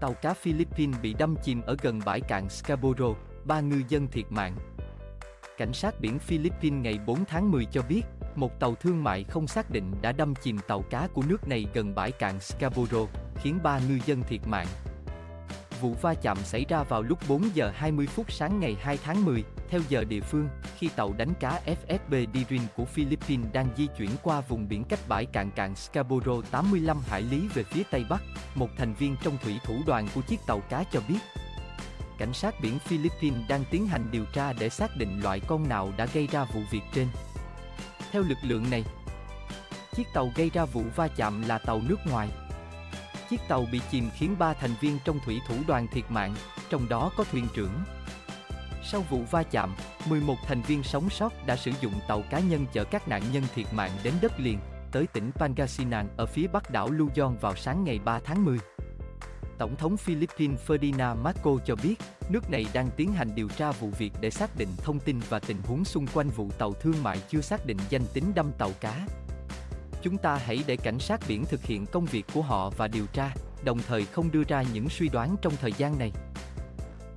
Tàu cá Philippines bị đâm chìm ở gần bãi cạn Scarborough, ba ngư dân thiệt mạng. Cảnh sát biển Philippines ngày 4 tháng 10 cho biết, một tàu thương mại không xác định đã đâm chìm tàu cá của nước này gần bãi cạn Scarborough, khiến ba ngư dân thiệt mạng. Vụ va chạm xảy ra vào lúc 4 giờ 20 phút sáng ngày 2 tháng 10, theo giờ địa phương, khi tàu đánh cá FSB Dirin của Philippines đang di chuyển qua vùng biển cách bãi cạn cạn Scarborough 85 hải lý về phía tây bắc, một thành viên trong thủy thủ đoàn của chiếc tàu cá cho biết. Cảnh sát biển Philippines đang tiến hành điều tra để xác định loại con nào đã gây ra vụ việc trên. Theo lực lượng này, chiếc tàu gây ra vụ va chạm là tàu nước ngoài. Chiếc tàu bị chìm khiến ba thành viên trong thủy thủ đoàn thiệt mạng, trong đó có thuyền trưởng. Sau vụ va chạm, 11 thành viên sống sót đã sử dụng tàu cá nhân chở các nạn nhân thiệt mạng đến đất liền, tới tỉnh Pangasinan ở phía bắc đảo Luzon vào sáng ngày 3 tháng 10. Tổng thống Philippines Ferdinand Marcos cho biết, nước này đang tiến hành điều tra vụ việc để xác định thông tin và tình huống xung quanh vụ tàu thương mại chưa xác định danh tính đâm tàu cá. Chúng ta hãy để cảnh sát biển thực hiện công việc của họ và điều tra, đồng thời không đưa ra những suy đoán trong thời gian này.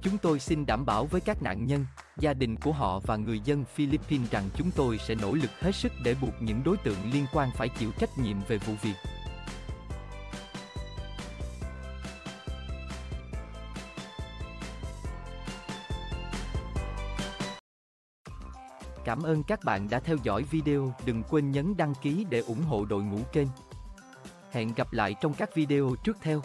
Chúng tôi xin đảm bảo với các nạn nhân, gia đình của họ và người dân Philippines rằng chúng tôi sẽ nỗ lực hết sức để buộc những đối tượng liên quan phải chịu trách nhiệm về vụ việc. Cảm ơn các bạn đã theo dõi video, đừng quên nhấn đăng ký để ủng hộ đội ngũ kênh. Hẹn gặp lại trong các video trước theo.